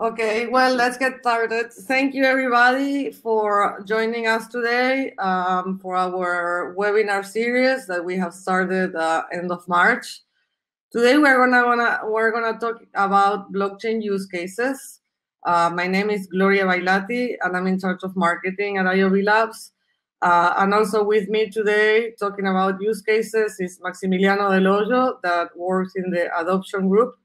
Okay, well, let's get started. Thank you, everybody, for joining us today um, for our webinar series that we have started uh, end of March. Today, we're gonna, gonna we're gonna talk about blockchain use cases. Uh, my name is Gloria Vailati, and I'm in charge of marketing at IOV Labs. Uh, and also with me today, talking about use cases, is Maximiliano Del that works in the adoption group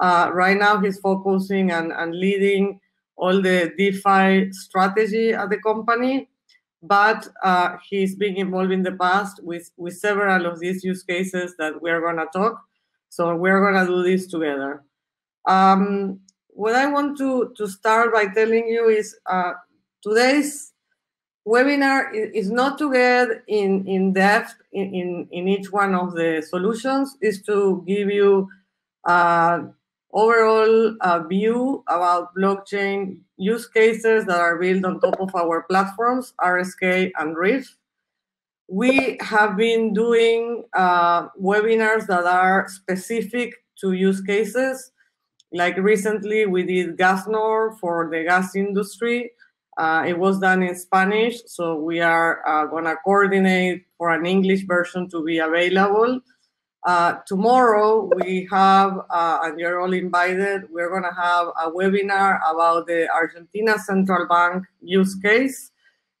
uh, right now, he's focusing and, and leading all the DeFi strategy at the company, but uh, he's been involved in the past with, with several of these use cases that we're going to talk. So we're going to do this together. Um, what I want to, to start by telling you is uh, today's webinar is not to get in, in depth in, in, in each one of the solutions, is to give you uh, overall uh, view about blockchain use cases that are built on top of our platforms, RSK and RIF. We have been doing uh, webinars that are specific to use cases. Like recently, we did GasNor for the gas industry. Uh, it was done in Spanish, so we are uh, going to coordinate for an English version to be available. Uh, tomorrow we have, uh, and you're all invited, we're going to have a webinar about the Argentina Central Bank use case.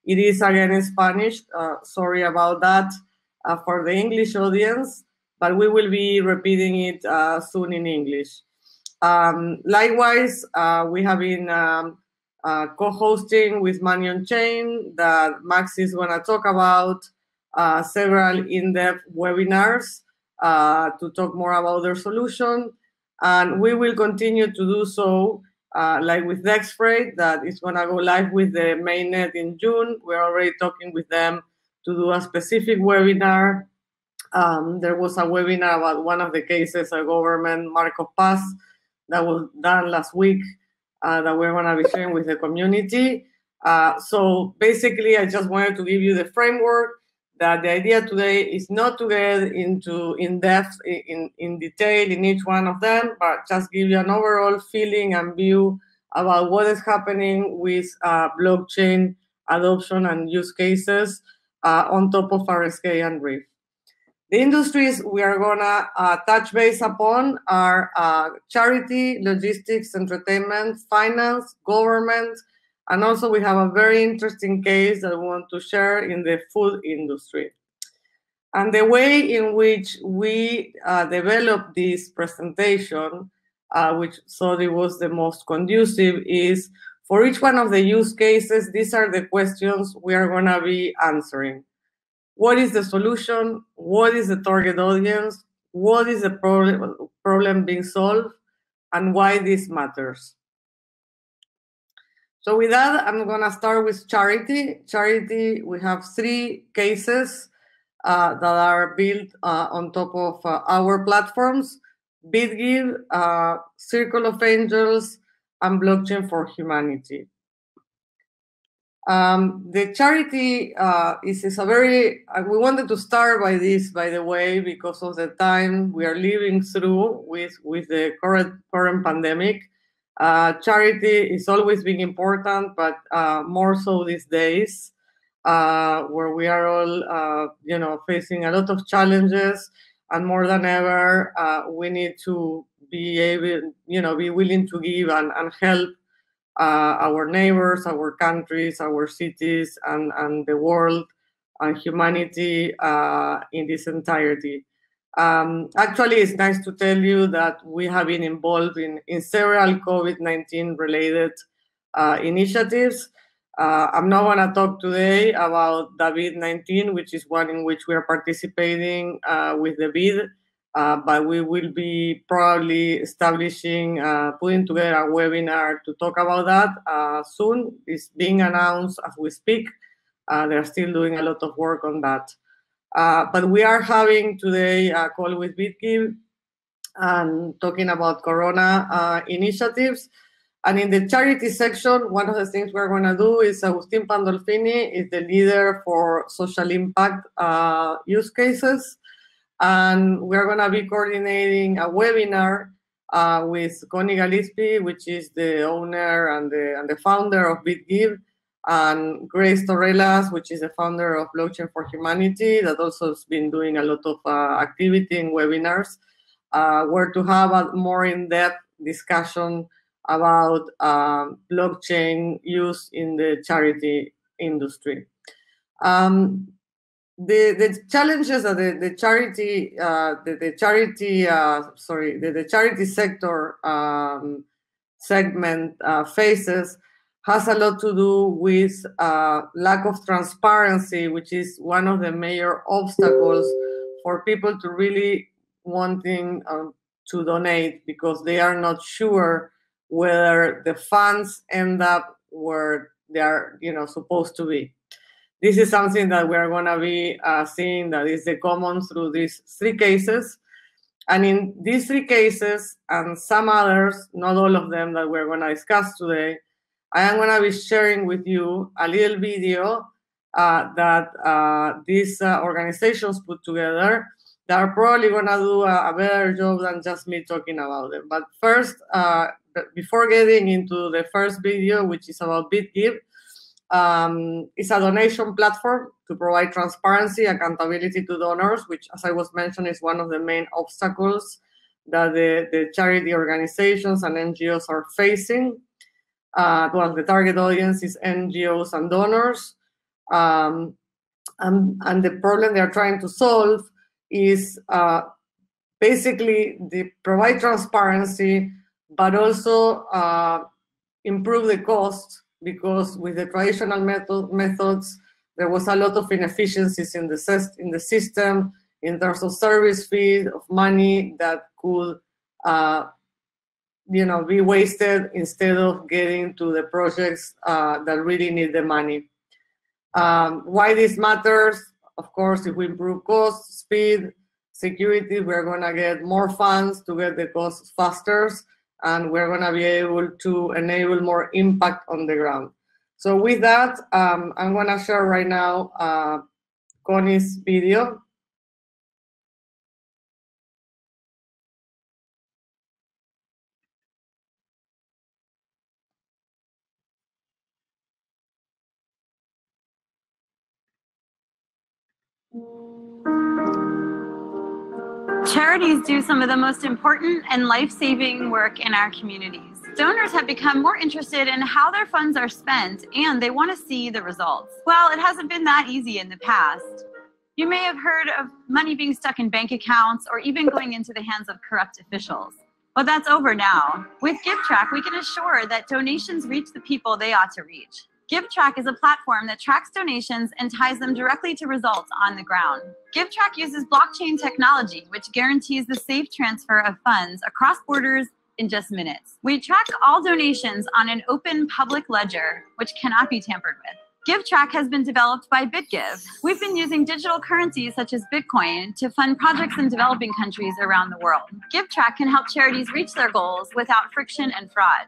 It is again in Spanish. Uh, sorry about that uh, for the English audience, but we will be repeating it uh, soon in English. Um, likewise, we have been um, co-hosting with Money on Chain that Max is going to talk about several in-depth webinars uh, to talk more about their solution. And we will continue to do so, uh, like with Dexfreight, that is going to go live with the mainnet in June. We're already talking with them to do a specific webinar. Um, there was a webinar about one of the cases, a government Marcos Paz, that was done last week uh, that we're going to be sharing with the community. Uh, so basically, I just wanted to give you the framework that the idea today is not to get into in depth in, in detail in each one of them, but just give you an overall feeling and view about what is happening with uh, blockchain adoption and use cases uh, on top of RSK and RIF. The industries we are gonna uh, touch base upon are uh, charity, logistics, entertainment, finance, government, and also we have a very interesting case that we want to share in the food industry. And the way in which we uh, developed this presentation, uh, which thought it was the most conducive, is for each one of the use cases, these are the questions we are going to be answering. What is the solution? What is the target audience? What is the problem, problem being solved? And why this matters? So with that, I'm going to start with charity. Charity, we have three cases uh, that are built uh, on top of uh, our platforms, BitGive, uh, Circle of Angels, and Blockchain for Humanity. Um, the charity uh, is, is a very, uh, we wanted to start by this, by the way, because of the time we are living through with, with the current, current pandemic. Uh, charity is always being important, but uh, more so these days, uh, where we are all, uh, you know, facing a lot of challenges, and more than ever, uh, we need to be able, you know, be willing to give and, and help uh, our neighbors, our countries, our cities, and, and the world and humanity in this entirety. Um, actually, it's nice to tell you that we have been involved in, in several COVID 19 related uh, initiatives. Uh, I'm not going to talk today about David 19, which is one in which we are participating uh, with the bid, uh, but we will be probably establishing, uh, putting together a webinar to talk about that uh, soon. It's being announced as we speak. they're still doing a lot of work on that. Uh, but we are having today a call with BitGive and talking about Corona uh, initiatives. And in the charity section, one of the things we're going to do is Agustin Pandolfini is the leader for social impact uh, use cases. And we're going to be coordinating a webinar uh, with Connie Gallippi, which is the owner and the, and the founder of BitGive, and Grace Torrellas, which is the founder of Blockchain for Humanity, that also has been doing a lot of uh, activity in webinars, uh, where to have a more in-depth discussion about um, blockchain use in the charity industry. Um, the, the challenges that the, the charity uh, the, the charity uh, sorry the, the charity sector um, segment uh, faces has a lot to do with uh, lack of transparency, which is one of the major obstacles for people to really wanting um, to donate because they are not sure whether the funds end up where they are, you know, supposed to be. This is something that we're going to be uh, seeing that is the common through these three cases. And in these three cases and some others, not all of them that we're going to discuss today, I am going to be sharing with you a little video uh, that uh, these uh, organizations put together that are probably going to do a, a, better job than just me talking about them. But first, uh, before getting into the first video, which is about BitGive, um, it's a donation platform to provide transparency, accountability to donors, which, as I was mentioning, is one of the main obstacles that the, the charity organizations and NGOs are facing. Uh, well, the target audience is NGOs and donors. Um, and, and the problem they're trying to solve is uh, basically the provide transparency, but also uh, improve the cost because with the traditional method, methods, there was a lot of inefficiencies in the, in the system in terms of service fees, of money that could, uh, you know, be wasted instead of getting to the projects uh, that really need the money. Um, why this matters? Of course, if we improve cost, speed, security, we're going to get more funds to get the costs faster and we're going to be able to enable more impact on the ground. So with that, um, I'm going to share right now uh, Connie's video. Charities do some of the most important and life-saving work in our communities. Donors have become more interested in how their funds are spent and they want to see the results. Well, it hasn't been that easy in the past. You may have heard of money being stuck in bank accounts or even going into the hands of corrupt officials. But that's over now. With GiveTrack, we can assure that donations reach the people they ought to reach. GiveTrack is a platform that tracks donations and ties them directly to results on the ground. GiveTrack uses blockchain technology, which guarantees the safe transfer of funds across borders in just minutes. We track all donations on an open public ledger, which cannot be tampered with. GiveTrack has been developed by BitGive. We've been using digital currencies such as Bitcoin to fund projects in developing countries around the world. GiveTrack can help charities reach their goals without friction and fraud.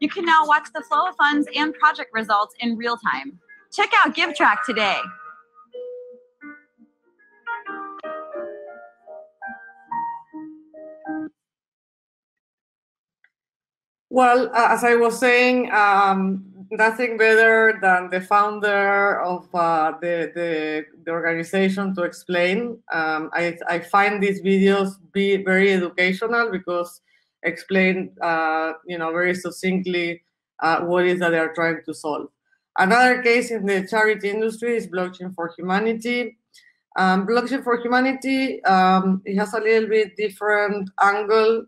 You can now watch the flow of funds and project results in real time. Check out GiveTrack today. Well, uh, as I was saying, um, nothing better than the founder of uh, the, the, the organization to explain. Um, I I find these videos be very educational because explain uh, you know very succinctly uh, what is that they are trying to solve. Another case in the charity industry is blockchain for humanity. Um, blockchain for humanity um, it has a little bit different angle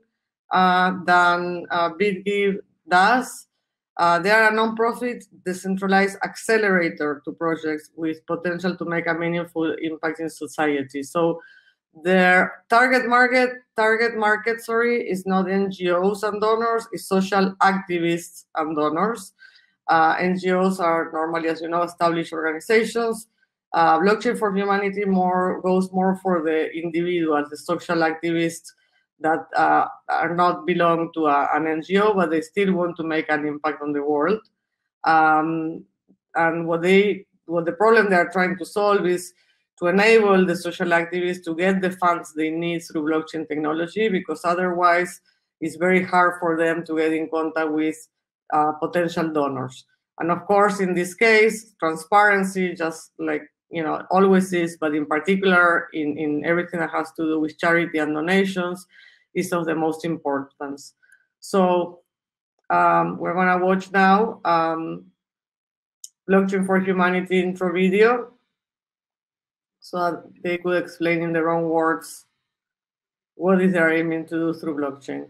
uh, than uh, BitGive does. Uh, they are a non-profit decentralized accelerator to projects with potential to make a meaningful impact in society. So their target market, target market, sorry, is not NGOs and donors, it's social activists and donors. Uh, NGOs are normally, as you know, established organizations. Uh, blockchain for humanity more goes more for the individuals, the social activists that uh, are not belong to a, an NGO, but they still want to make an impact on the world. Um, and what they, what the problem they are trying to solve is to enable the social activists to get the funds they need through blockchain technology, because otherwise it's very hard for them to get in contact with uh, potential donors. And of course, in this case, transparency, just like you know, always is, but in particular in, in everything that has to do with charity and donations, is of the most importance. So um, we're gonna watch now um, Blockchain for Humanity intro video so that they could explain in their own words what is they're aiming to do through blockchain.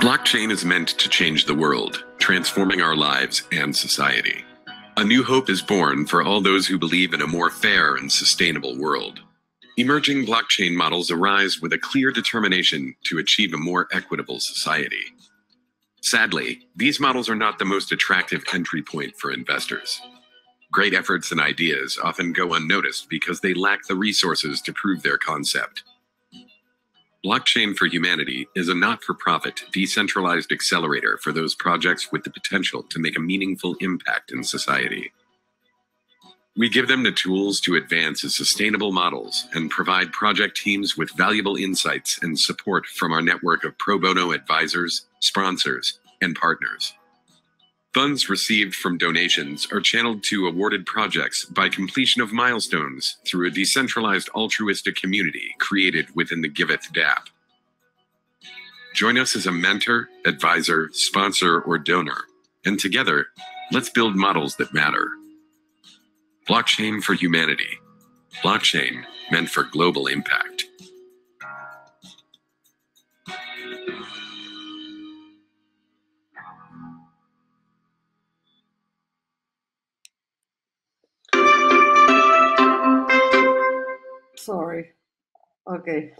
Blockchain is meant to change the world, transforming our lives and society. A new hope is born for all those who believe in a more fair and sustainable world. Emerging blockchain models arise with a clear determination to achieve a more equitable society. Sadly, these models are not the most attractive entry point for investors. Great efforts and ideas often go unnoticed because they lack the resources to prove their concept. Blockchain for Humanity is a not for profit, decentralized accelerator for those projects with the potential to make a meaningful impact in society. We give them the tools to advance as sustainable models and provide project teams with valuable insights and support from our network of pro bono advisors, sponsors, and partners. Funds received from donations are channeled to awarded projects by completion of milestones through a decentralized altruistic community created within the Giveth DApp. Join us as a mentor, advisor, sponsor, or donor, and together, let's build models that matter. Blockchain for Humanity. Blockchain meant for global impact. Sorry. Okay.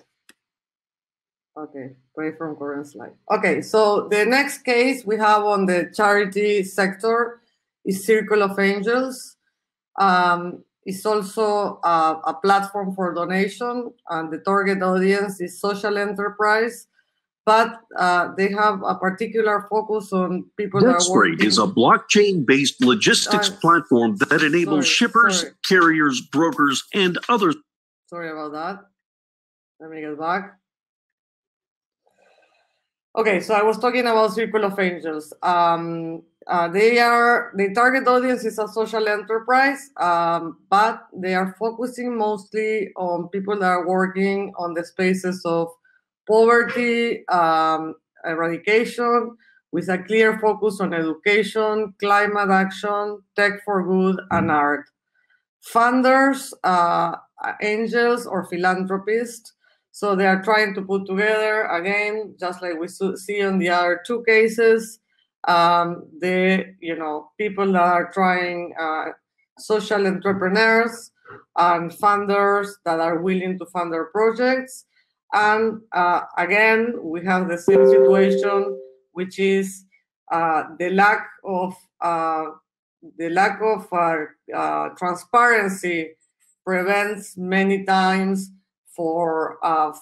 Okay, pray from current slide. Okay, so the next case we have on the charity sector is Circle of Angels. Um, it's also a, a, platform for donation, and the target audience is social enterprise. But uh, they have a particular focus on people that are working. is a blockchain-based logistics uh, platform that enables sorry, shippers, sorry. carriers, brokers, and others. Sorry about that. Let me get back. Okay, so I was talking about Circle of Angels. Um, uh, they are the target audience is a social enterprise, um, but they are focusing mostly on people that are working on the spaces of poverty um, eradication, with a clear focus on education, climate action, tech for good, and art. Funders, uh, angels, or philanthropists. So they are trying to put together again, just like we see on the other two cases, um, the you know people that are trying uh, social entrepreneurs and funders that are willing to fund their projects and uh, again we have the same situation which is uh, the lack of uh, the lack of uh, uh, transparency prevents many times for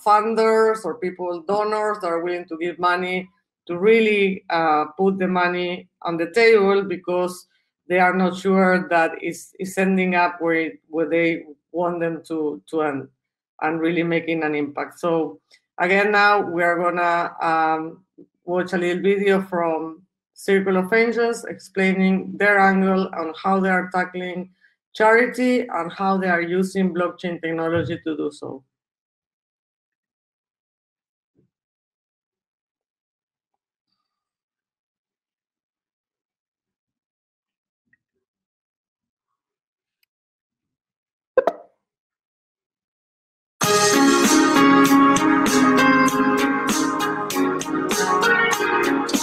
funders or people donors that are willing to give money to really uh, put the money on the table because they are not sure that it's, it's ending up where, where they want them to, to end and really making an impact. So again, now we are gonna um, watch a little video from Circle of Angels explaining their angle on how they are tackling charity and how they are using blockchain technology to do so.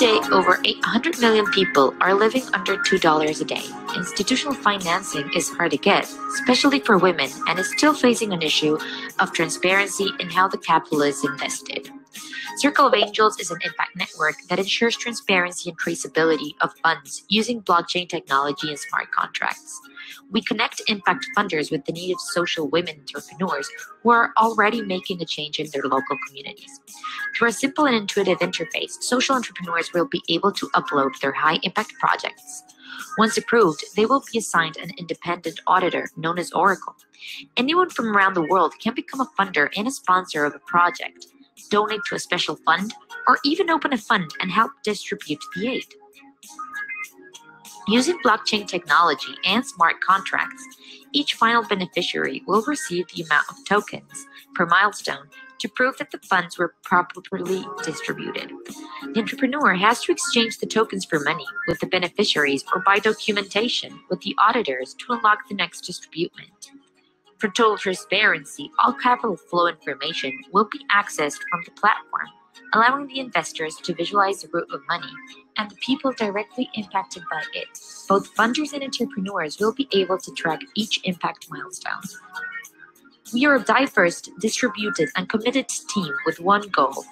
Today, over 800 million people are living under $2 a day. Institutional financing is hard to get, especially for women, and is still facing an issue of transparency in how the capital is invested. Circle of Angels is an impact network that ensures transparency and traceability of funds using blockchain technology and smart contracts. We connect impact funders with the native social women entrepreneurs who are already making a change in their local communities. Through a simple and intuitive interface, social entrepreneurs will be able to upload their high impact projects. Once approved, they will be assigned an independent auditor known as Oracle. Anyone from around the world can become a funder and a sponsor of a project, donate to a special fund, or even open a fund and help distribute the aid. Using blockchain technology and smart contracts, each final beneficiary will receive the amount of tokens per milestone to prove that the funds were properly distributed. The entrepreneur has to exchange the tokens for money with the beneficiaries or by documentation with the auditors to unlock the next distribution. For total transparency, all capital flow information will be accessed from the platform, allowing the investors to visualize the route of money and the people directly impacted by it. Both funders and entrepreneurs will be able to track each impact milestone. We are a diverse, distributed, and committed team with one goal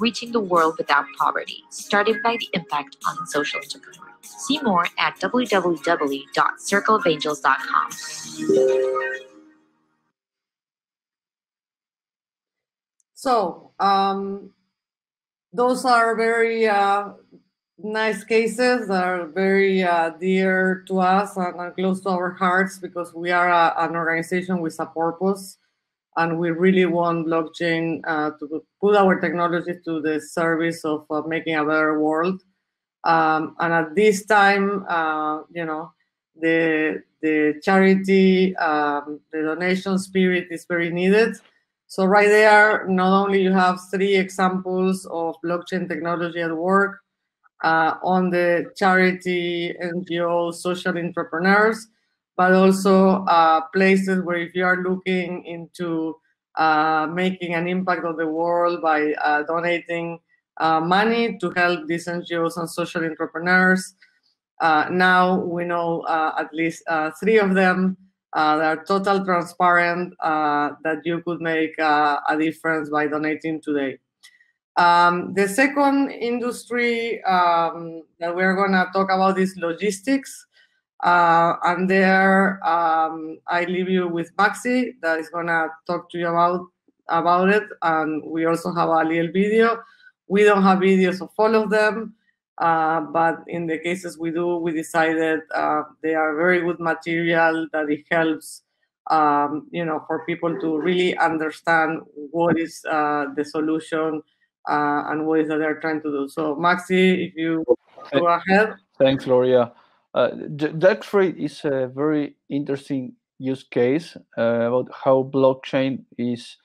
reaching the world without poverty, starting by the impact on social entrepreneurs. See more at www.circleofangels.com. So um, those are very uh, nice cases that are very uh, dear to us and, and, close to our hearts because we are a, an organization with a purpose and we really want blockchain uh, to put our technology to the service of uh, making a better world. Um, and at this time, uh, you know, the the charity, um, the donation spirit is very needed. So right there, not only you have three examples of blockchain technology at work uh, on the charity, NGO, social entrepreneurs, but also uh, places where if you are looking into uh, making an impact on the world by uh, donating uh, money to help these NGOs and social entrepreneurs. Uh, now we know at least three of them uh, are total transparent uh, that you could make uh, a difference by donating today. Um, the second industry um, that we're going to talk about is logistics. Uh, and there, um, I leave you with Maxi that is going to talk to you about, about it. And we also have a little video. We don't have videos of all of them. Uh, but in the cases we do, we decided uh, they are very good material that it helps, um, you know, for people to really understand what is uh, the solution uh, and what is that they're trying to do. So, Maxi, if you go ahead. Thanks, Gloria. Uh, Dexfreight is a very interesting use case uh, about how blockchain is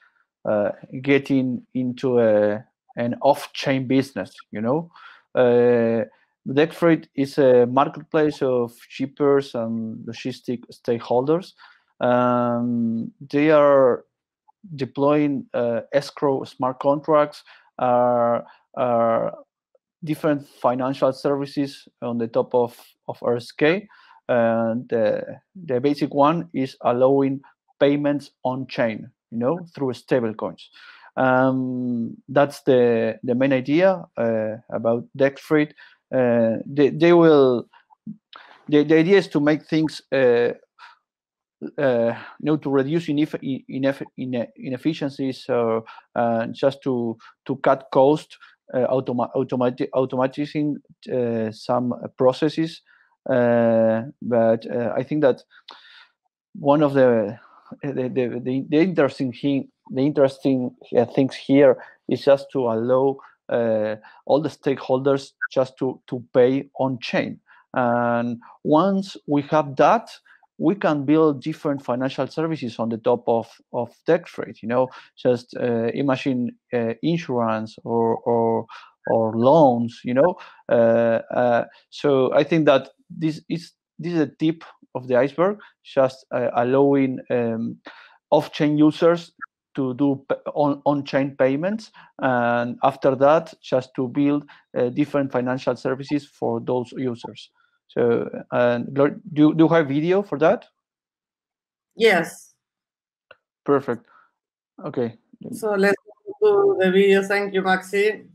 getting into a an off-chain business. You know, uh, Dexfreight is a marketplace of shippers and logistic stakeholders. Um, they are deploying uh, escrow smart contracts, are, are different financial services on the top of, of RSK. And the, the basic one is allowing payments on chain, you know, through stablecoins. Um, that's the the main idea uh, about Dexfreight. Uh, they, they will. The, the idea is to make things uh, uh, you know, to reduce ineff ineff inefficiencies or uh, just to to cut cost, uh, automa automati automatizing uh, some processes. Uh, but uh, I think that one of the, the, the, the interesting thing the interesting uh, things here is just to allow uh, all the stakeholders just to, to pay on chain. And once we have that, we can build different financial services on the top of of Dexfreight. You know, just uh, imagine uh, insurance or or or loans. You know, uh, uh so I think that this is this is a tip of the iceberg, just allowing um, off-chain users to do on, on-chain payments. And after that just to build uh, different financial services for those users. So and do, do you have video for that? Yes. Perfect. Okay. So let's do the video. Thank you, Maxi.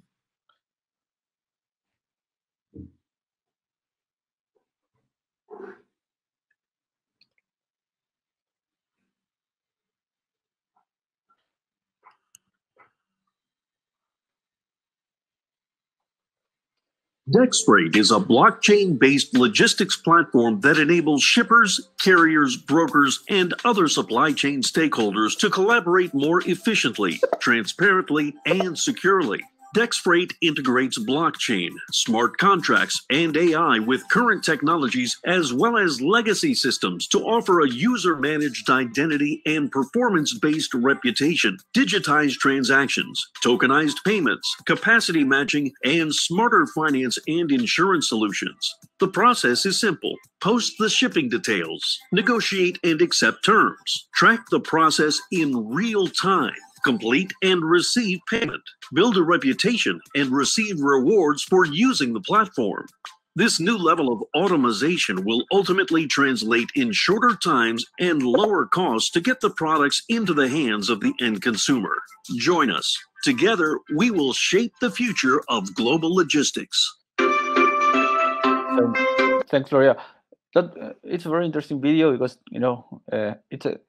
DexFreight is a blockchain based logistics platform that enables shippers, carriers, brokers, and other supply chain stakeholders to collaborate more efficiently, transparently, and securely. DexFreight integrates blockchain, smart contracts, and AI with current technologies as well as legacy systems to offer a user managed identity and performance based reputation, digitized transactions, tokenized payments, capacity matching, and smarter finance and insurance solutions. The process is simple. Post the shipping details, negotiate and accept terms, track the process in real time complete and receive payment, build a reputation, and receive rewards for using the platform. This new level of automation will ultimately translate in shorter times and lower costs to get the products into the hands of the end consumer. Join us. Together, we will shape the future of global logistics. Thanks, Gloria. That, uh, it's a very interesting video because you know uh, it's a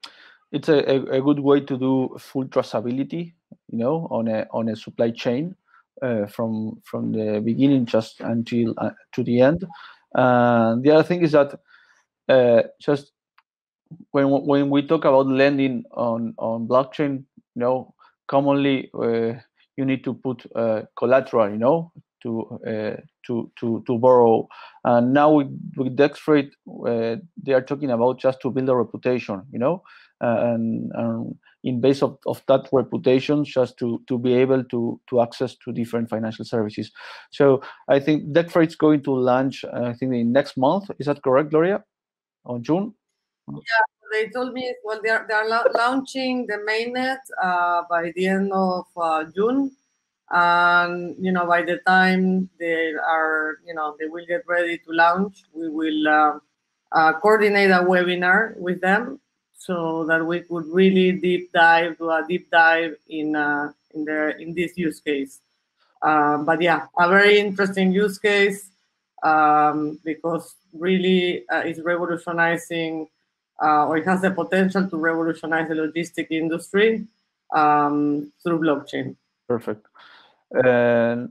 it's a, a, good way to do full traceability, you know, on a on a supply chain uh, from from the beginning just until uh, to the end. And the other thing is that uh, just when when we talk about lending on on blockchain, you know, commonly uh, you need to put uh, collateral, you know, to uh, to to to borrow. And now with, with DexFreight, they are talking about just to build a reputation, you know and, and in base of, of that reputation just to to be able to to access to different financial services. So i think DexFreight is going to launch i think in next month. Is that correct gloria? On june? Yeah they told me well they're they're launching the mainnet uh, by the end of uh, june. And you know by the time they are you know they will get ready to launch we will uh, uh coordinate a webinar with them so that we could really deep dive, do a deep dive in uh, in the in this use case. Um, but yeah, a very interesting use case um, because really uh, it's revolutionizing, uh, or it has the potential to revolutionize the logistic industry um, through blockchain. Perfect. And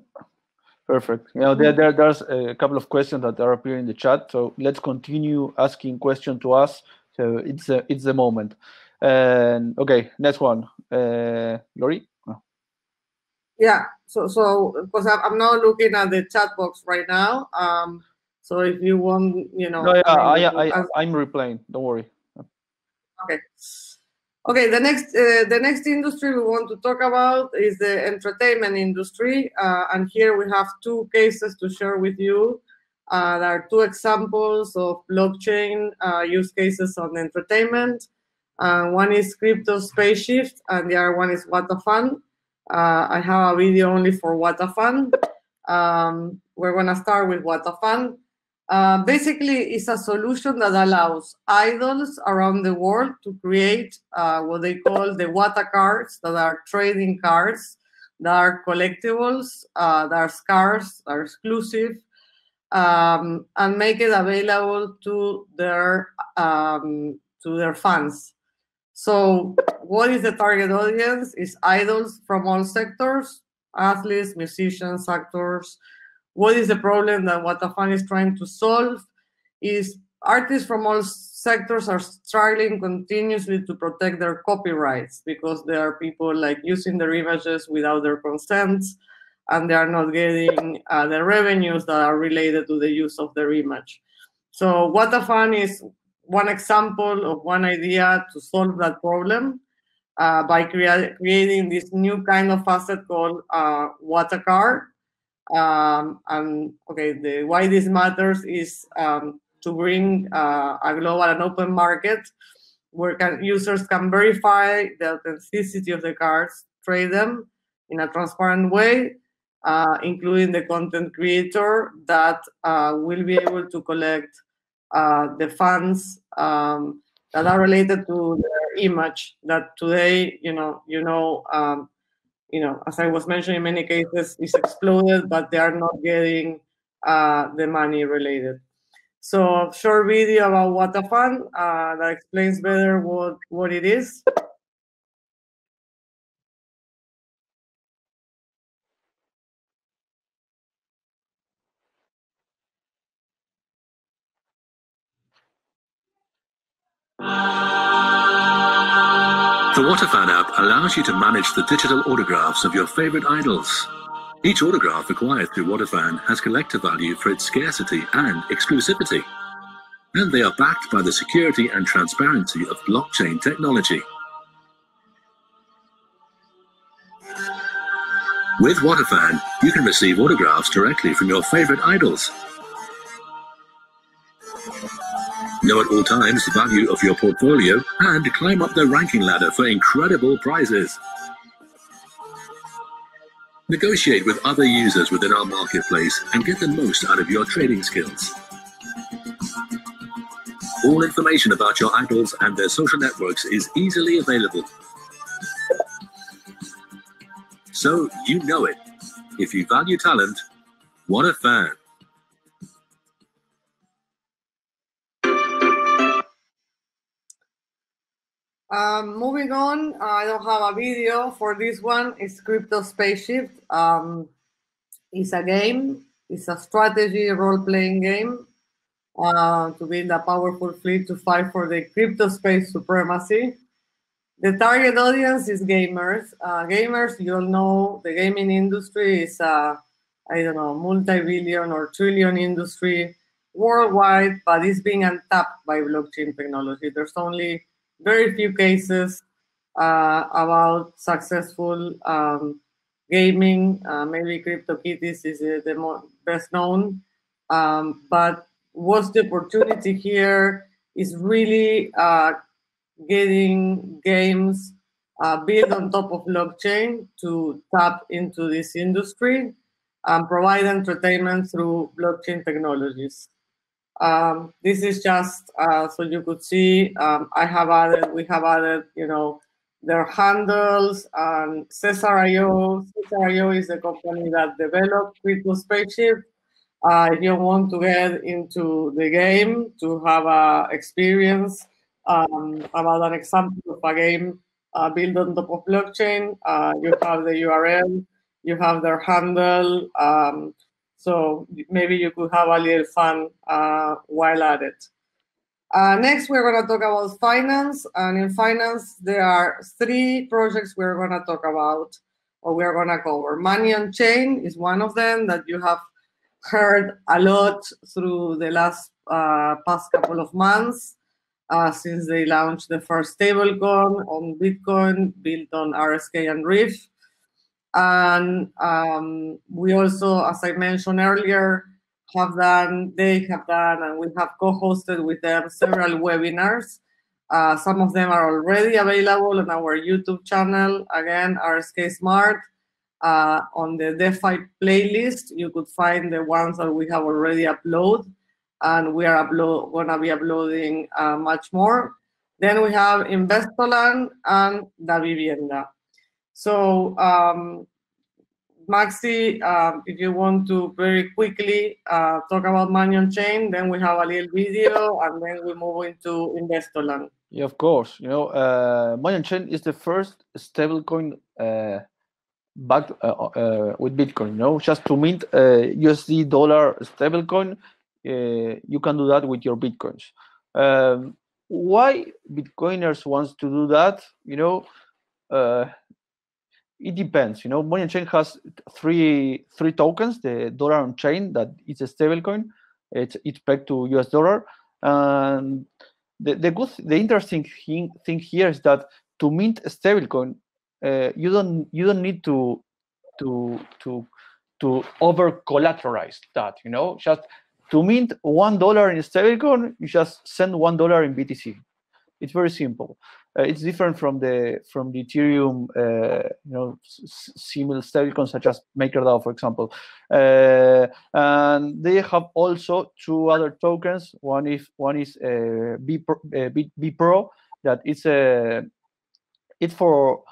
perfect. You know, there, there there's a couple of questions that are appearing in the chat. So let's continue asking questions to us so it's a, it's the moment. And okay, next one, uh, Lori. Oh. Yeah. So so because I'm not looking at the chat box right now. Um. So if you want, you know. No, yeah, I, I, I, I'm replaying. Don't worry. Okay. Okay, the next uh, the next industry we want to talk about is the entertainment industry, uh, and here we have two cases to share with you. Uh, there are two examples of blockchain uh, use cases on entertainment. Uh, one is Crypto Spaceship, and the other one is WTFun. Uh, I have a video only for WTFun. Um, we're going to start with WTFun. Uh, basically, it's a solution that allows idols around the world to create uh, what they call the Wata cards, that are trading cards, that are collectibles, that are scarce, are exclusive, um, and make it available to their um, to their fans. So, what is the target audience? Is idols from all sectors, athletes, musicians, actors. What is the problem that WTFun is trying to solve? Is artists from all sectors are struggling continuously to protect their copyrights because there are people like using their images without their consents and they are not getting uh, the revenues that are related to the use of their image. So WTFun is one example of one idea to solve that problem uh, by crea creating this new kind of asset called uh, Wata Um, and okay, the, why this matters is um, to bring uh, a global and open market where can, users can verify the authenticity of the cards, trade them in a transparent way, uh, including the content creator that uh, will be able to collect uh, the funds um, that are related to their image that today, you know, you know, um, you know, as I was mentioning, in many cases, is exploded, but they are not getting uh, the money related. So short video about what a fund uh, that explains better what, what it is. The Waterfan app allows you to manage the digital autographs of your favorite idols. Each autograph acquired through Waterfan has collector value for its scarcity and exclusivity. And they are backed by the security and transparency of blockchain technology. With Waterfan, you can receive autographs directly from your favorite idols Know at all times the value of your portfolio and climb up the ranking ladder for incredible prizes. Negotiate with other users within our marketplace and get the most out of your trading skills. All information about your idols and their social networks is easily available. So you know it. If you value talent, what a fan. Um, moving on, I don't have a video for this one. It's Crypto Spaceship. Um, it's a game. It's a strategy role-playing game uh, to build a powerful fleet to fight for the crypto space supremacy. The target audience is gamers. Uh, gamers, you all know the gaming industry is a, I don't know, multi-billion or trillion industry worldwide, but it's being untapped by blockchain technology. There's only very few cases uh, about successful um, gaming. Uh, maybe CryptoKitties is uh, the most best known. Um, but what's the opportunity here is really uh, getting games uh, built on top of blockchain to tap into this industry and provide entertainment through blockchain technologies. Um, this is just uh, so you could see. Um, I have added, we have added, you know, their handles and Cesar.io. Cesar.io is the company that developed Crypto Spaceship. Uh, if you want to get into the game to have a experience um, about an example of a game uh, built on top of blockchain, uh, you have the URL, you have their handle. Um, so maybe you could have a little fun uh, while at it. Uh, next, we're going to talk about finance. And in finance, there are three projects we're going to talk about or we're going to cover. Money on Chain is one of them that you have heard a lot through the last uh, past couple of months uh, since they launched the first stablecoin on Bitcoin built on RSK and RIF. And um, we also, as I mentioned earlier, have done, they have done, and we have co-hosted with them several webinars. Uh, some of them are already available on our YouTube channel. Again, RSK Smart. Uh, on the DeFi playlist, you could find the ones that we have already uploaded, and we are gonna be uploading uh, much more. Then we have Investoland and Davivienda. So, um, Maxi, um, if you want to very quickly uh, talk about Money on Chain, then we have a little video, and then we move into Investoland. Yeah, of course. You know, uh, Money on Chain is the first stablecoin uh, backed uh, uh, with Bitcoin. You know, just to mint USD dollar stablecoin, uh, you can do that with your Bitcoins. Um, why Bitcoiners wants to do that? You know, uh, it depends. You know, Money on Chain has three three tokens: the dollar on chain that is a stablecoin. It's it's pegged to US dollar. And the, the good the interesting thing, thing here is that to mint a stablecoin, uh, you don't you don't need to to to to over collateralize that. You know, just to mint one dollar in stablecoin, you just send one dollar in BTC. It's very simple. Uh, it's different from the from the Ethereum, uh, you know, similar stablecoins such as MakerDAO, for example. Uh, and they have also two other tokens. One is one is uh, B, Pro, uh, that it's a it's for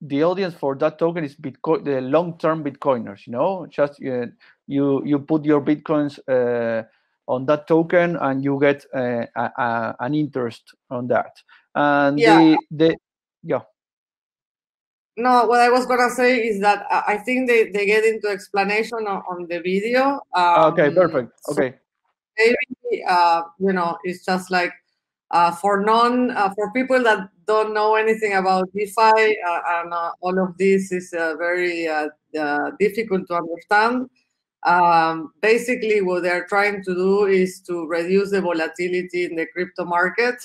the audience for that token is Bitcoin, the long-term Bitcoiners. You know, just uh, you you put your bitcoins uh, on that token and you get uh, a, a, an interest on that. And Yeah. the the yeah No, what I was gonna say is that I think they, they get into explanation on, on the video. okay Um, perfect so okay maybe uh, you know it's just like uh, for non uh, for people that don't know anything about DeFi uh, and uh, all of this is uh, very uh, uh, difficult to understand. Um, basically, what they're trying to do is to reduce the volatility in the crypto market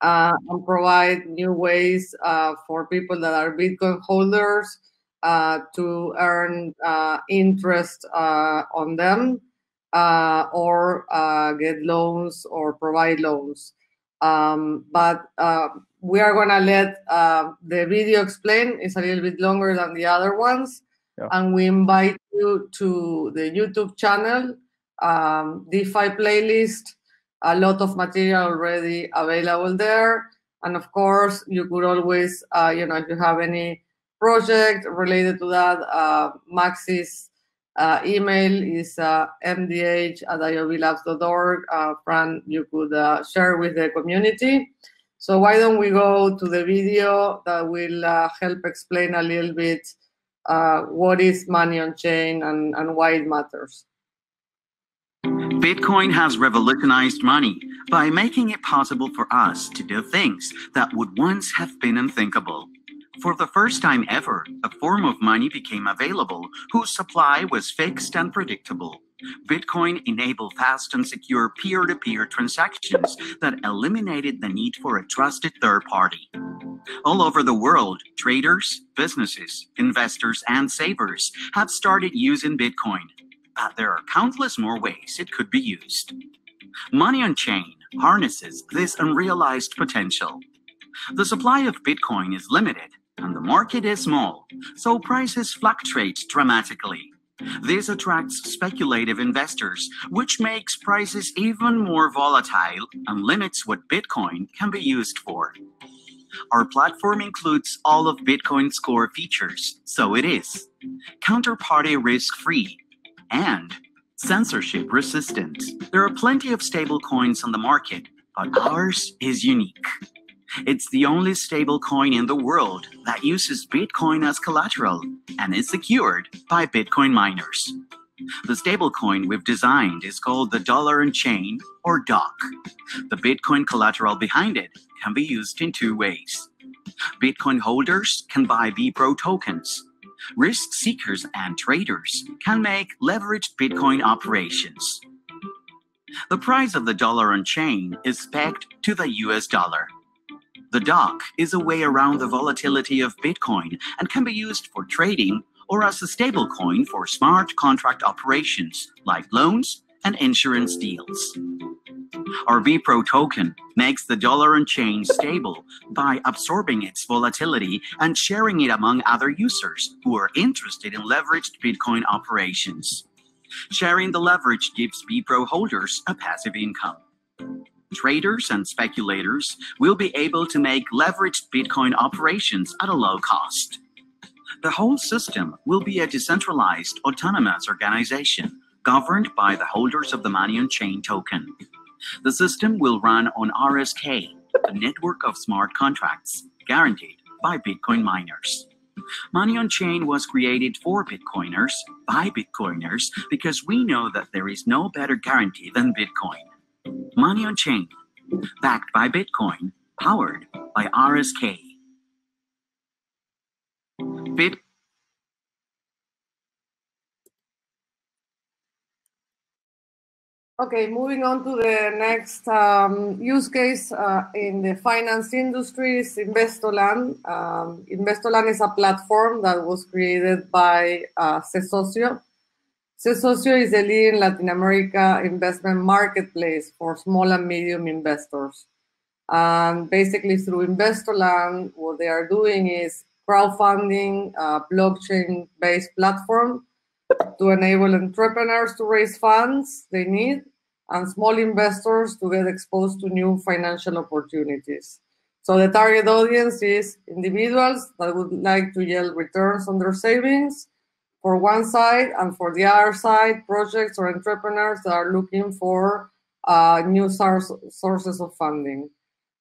uh, and provide new ways uh, for people that are Bitcoin holders uh, to earn uh, interest uh, on them uh, or uh, get loans or provide loans. Um, but uh, we are going to let uh, the video explain. It's a little bit longer than the other ones. Yeah. And we invite you to the YouTube channel, um, DeFi playlist, a lot of material already available there. And of course, you could always, uh, you know, if you have any project related to that, uh, Max's uh, email is uh, mdh at iovlabs.org. Uh, Fran, you could uh, share with the community. So why don't we go to the video that will uh, help explain a little bit uh, what is money on chain and, and why it matters. Bitcoin has revolutionized money by making it possible for us to do things that would once have been unthinkable. For the first time ever, a form of money became available whose supply was fixed and predictable. Bitcoin enabled fast and secure peer to peer transactions that eliminated the need for a trusted third party. All over the world, traders, businesses, investors, and savers have started using Bitcoin there are countless more ways it could be used. Money on Chain harnesses this unrealized potential. The supply of Bitcoin is limited and the market is small, so prices fluctuate dramatically. This attracts speculative investors, which makes prices even more volatile and limits what Bitcoin can be used for. Our platform includes all of Bitcoin's core features, so it is counterparty risk free and censorship resistant. There are plenty of stable coins on the market, but ours is unique. It's the only stable coin in the world that uses Bitcoin as collateral and is secured by Bitcoin miners. The stablecoin we've designed is called the Dollar on Chain or DOC. The Bitcoin collateral behind it can be used in two ways. Bitcoin holders can buy BPRO tokens, risk seekers and traders can make leveraged Bitcoin operations. The price of the dollar on chain is pegged to the US dollar. The DOC is a way around the volatility of Bitcoin and can be used for trading or as a stablecoin for smart contract operations like loans and insurance deals. Our BPRO token makes the dollar on chain stable by absorbing its volatility and sharing it among other users who are interested in leveraged Bitcoin operations. Sharing the leverage gives BPRO holders a passive income. Traders and speculators will be able to make leveraged Bitcoin operations at a low cost. The whole system will be a decentralized, autonomous organization governed by the holders of the Money on Chain token. The system will run on RSK, a network of smart contracts guaranteed by Bitcoin miners. Money on Chain was created for Bitcoiners by Bitcoiners because we know that there is no better guarantee than Bitcoin. Money on Chain, backed by Bitcoin, powered by RSK. Bit Okay, moving on to the next um, use case uh, in the finance industry is Investoland. Um, Investoland is a platform that was created by uh, Sesocio. Sesocio is a leading Latin America investment marketplace for small and medium investors. And basically, through Investoland, what they are doing is crowdfunding a blockchain-based platform to enable entrepreneurs to raise funds they need and small investors to get exposed to new financial opportunities. So the target audience is individuals that would like to yield returns on their savings for one side, and for the other side, projects or entrepreneurs that are looking for uh, new source, sources of funding.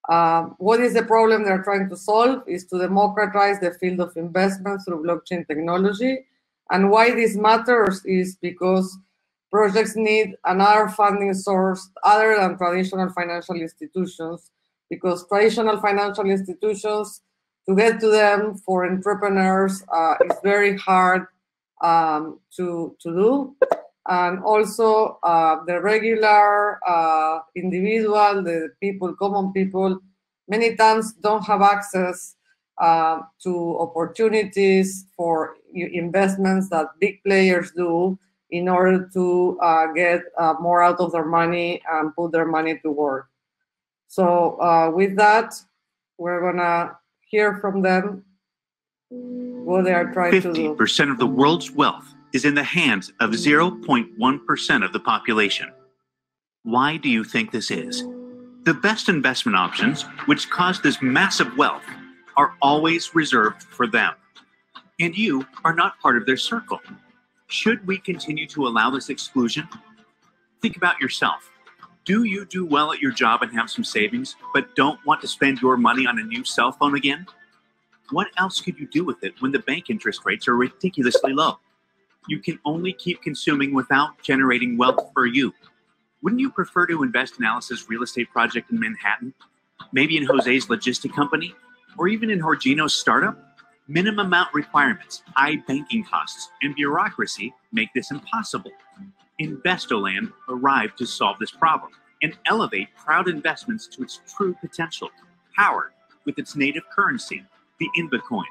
Uh, what is the problem they're trying to solve is to democratize the field of investment through blockchain technology. And why this matters is because projects need another funding source other than traditional financial institutions, because traditional financial institutions, to get to them for entrepreneurs uh, is very hard um, to, to do. And also uh, the regular uh, individual, the people, common people, many times don't have access uh, to opportunities for investments that big players do in order to uh, get uh, more out of their money and put their money to work. So uh, with that, we're gonna hear from them what they are trying 50% to do. 50% of the world's wealth is in the hands of 0.1% of the population. Why do you think this is? The best investment options, which cause this massive wealth, are always reserved for them. And you are not part of their circle. Should we continue to allow this exclusion? Think about yourself. Do you do well at your job and have some savings, but don't want to spend your money on a new cell phone again? What else could you do with it when the bank interest rates are ridiculously low? you can only keep consuming without generating wealth for you. Wouldn't you prefer to invest in Alice's real estate project in Manhattan? Maybe in Jose's logistic company? Or even in Jorgino's startup? Minimum amount requirements, high banking costs, and bureaucracy make this impossible. Investoland arrived to solve this problem and elevate crowd investments to its true potential, powered with its native currency, the Invacoin.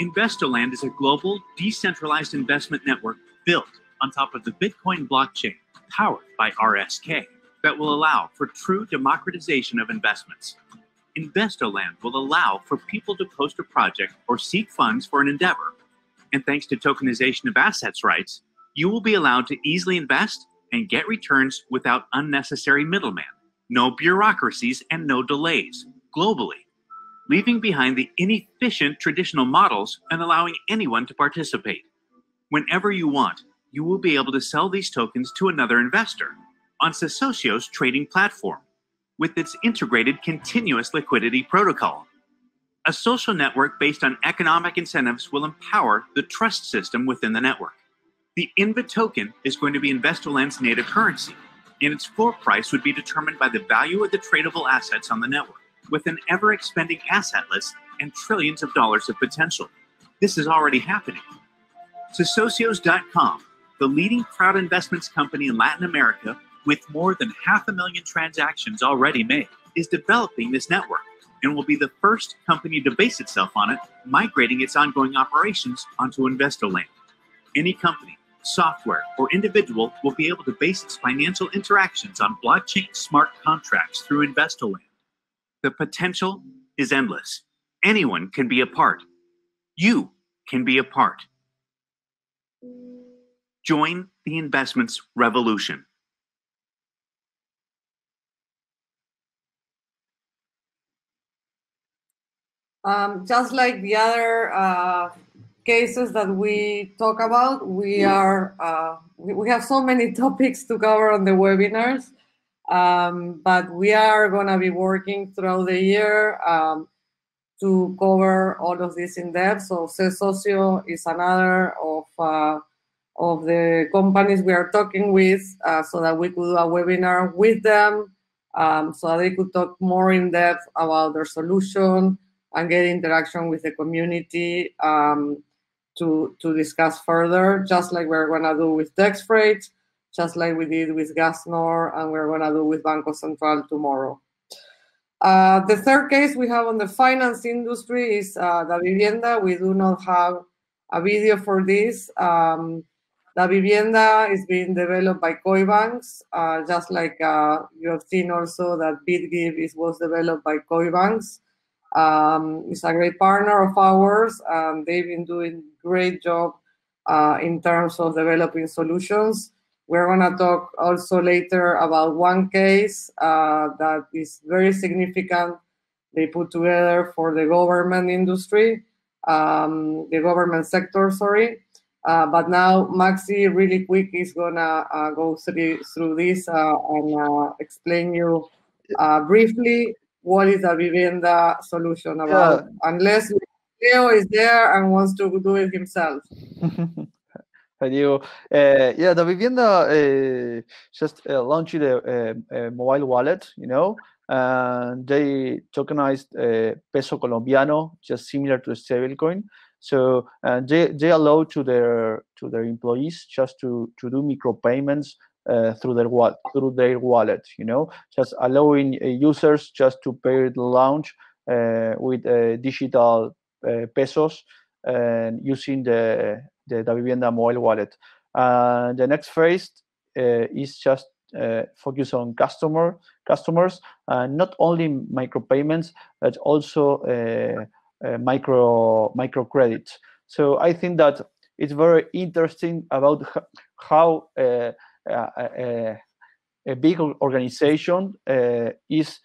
Investoland is a global, decentralized investment network built on top of the Bitcoin blockchain, powered by RSK, that will allow for true democratization of investments. Investoland will allow for people to post a project or seek funds for an endeavor. And thanks to tokenization of assets rights, you will be allowed to easily invest and get returns without unnecessary middlemen, no bureaucracies, and no delays globally leaving behind the inefficient traditional models and allowing anyone to participate. Whenever you want, you will be able to sell these tokens to another investor on Sesocio's trading platform with its integrated continuous liquidity protocol. A social network based on economic incentives will empower the trust system within the network. The INVA token is going to be Investoland's native currency, and its floor price would be determined by the value of the tradable assets on the network with an ever expanding asset list and trillions of dollars of potential. This is already happening. To Socios.com, the leading crowd investments company in Latin America with more than half a million transactions already made, is developing this network and will be the first company to base itself on it, migrating its ongoing operations onto Investoland. Any company, software, or individual will be able to base its financial interactions on blockchain smart contracts through Investoland. The potential is endless. Anyone can be a part. You can be a part. Join the investments revolution. Um, just like the other uh, cases that we talk about, we are uh, we, have so many topics to cover on the webinars. Um, but we are going to be working throughout the year um, to cover all of this in depth. So Sesocio is another of uh, of the companies we are talking with, uh, so that we could do a webinar with them, um, so that they could talk more in depth about their solution and get interaction with the community um, to to discuss further, just like we're gonna do with Dexfreight just like we did with Gasnor and we're going to do with Banco Central tomorrow. Uh, the third case we have on the finance industry is uh, Davivienda. We do not have a video for this. Um, Davivienda is being developed by Koibanx, uh, just like uh, you have seen also that BitGive was developed by Koibanx. Um, it's a great partner of ours, and they've been doing great job uh, in terms of developing solutions. We're going to talk also later about one case uh, that is very significant they put together for the government industry, um, the government sector, sorry. Uh, but now Maxi really quick is gonna uh, go through through this uh, and uh, explain you briefly what is Davivienda solution about, yeah. unless Leo is there and wants to do it himself. Hi, Diego. Uh, yeah, Davivienda uh, just uh, launched a, a, a, mobile wallet, you know, and they tokenized peso colombiano, just similar to stablecoin. So they they allow to their to their employees just to to do micropayments uh, through their wallet through their wallet you know just allowing uh, users just to pay the launch uh, with digital pesos and using the the Davivienda mobile wallet. the next phase is just uh, focus on customer customers, uh, not only micropayments but also uh, micro micro credits. So I think that it's very interesting about how a, a, big organization uh, is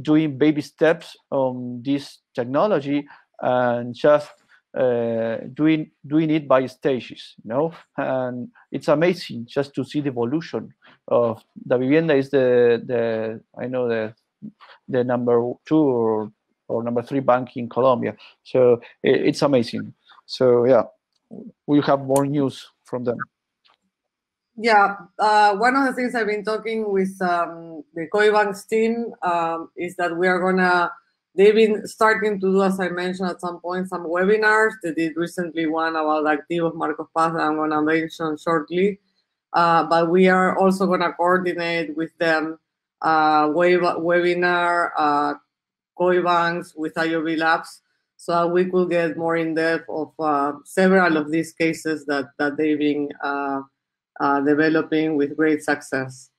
doing baby steps on this technology and just uh, doing doing it by stages, you know, and it's amazing just to see the evolution of Davivienda is the the I know the the number two or, or number three bank in Colombia, so it, it's amazing. So yeah, we'll have more news from them. Yeah, uh, one of the things I've been talking with um, the Koibanx team um, is that we are gonna. They've been starting to do, as I mentioned at some point, some webinars. They did recently one about Activos Marcos Paz that I'm gonna mention shortly. Uh, but we are also gonna coordinate with them uh, web webinar, uh, Koibanx with IOV Labs, so we could get more in depth of uh, several of these cases that that they've been uh, uh, developing with great success.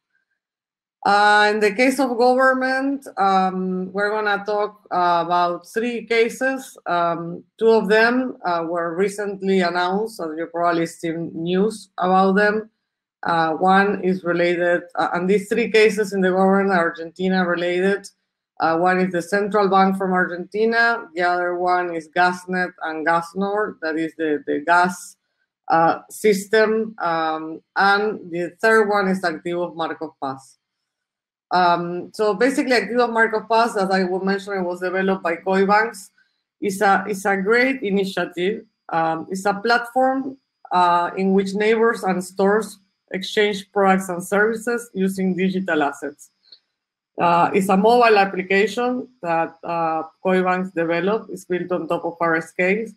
Uh, in the case of government, um, we're going to talk uh, about three cases. Um, two of them uh, were recently announced, as you probably seen news about them. Uh, one is related, uh, and these three cases in the government are Argentina related. one is the central bank from Argentina. The other one is Gasnet and Gasnor, that is the, the gas uh, system. Um, and the third one is Activos Marcos Paz. Um, so basically, Activos Marcos Paz, as I mentioned, was developed by Koibanx. It's a, it's a great initiative. Um, it's a platform uh, in which neighbors and stores exchange products and services using digital assets. Uh, it's a mobile application that uh, developed. It's built on top of RSK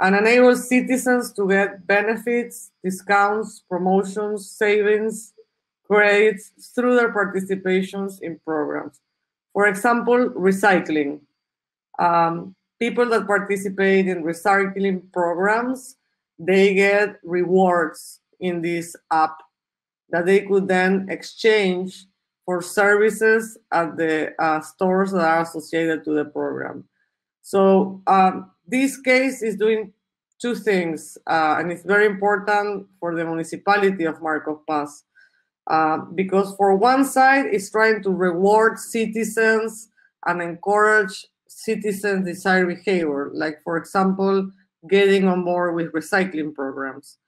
and enables citizens to get benefits, discounts, promotions, savings, credits through their participations in programs. For example, recycling. Um, people that participate in recycling programs, they get rewards in this app that they could then exchange for services at the uh, stores that are associated to the program. So um, this case is doing two things, uh, and it's very important for the municipality of Marcos Paz. Uh, because for one side, it's trying to reward citizens and encourage citizens' desired behavior, like, for example, getting on board with recycling programs.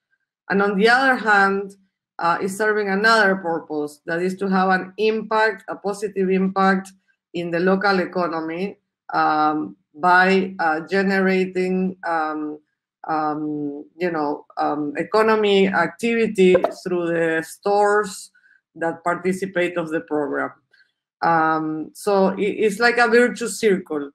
And on the other hand, uh, is serving another purpose, that is to have an impact, a positive impact in the local economy um, by uh, generating um, um, you know um, economy activity through the stores that participate of the program. Um, so it, it's like a virtuous circle